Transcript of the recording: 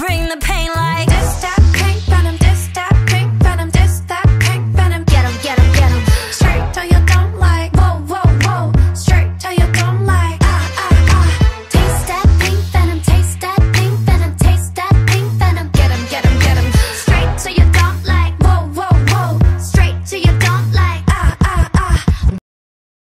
bring the pain.